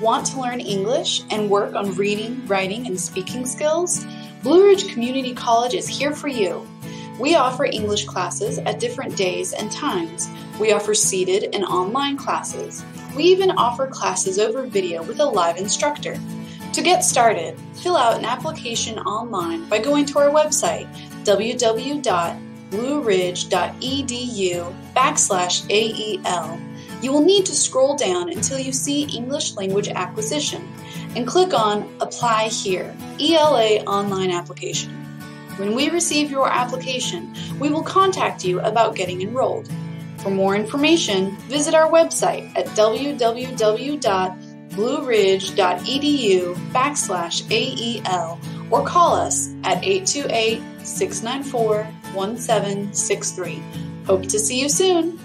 Want to learn English and work on reading, writing, and speaking skills? Blue Ridge Community College is here for you. We offer English classes at different days and times. We offer seated and online classes. We even offer classes over video with a live instructor. To get started, fill out an application online by going to our website www.blueridge.edu backslash AEL you will need to scroll down until you see English Language Acquisition and click on Apply Here, ELA Online Application. When we receive your application, we will contact you about getting enrolled. For more information, visit our website at www.blueridge.edu backslash AEL or call us at 828 694 1763. Hope to see you soon.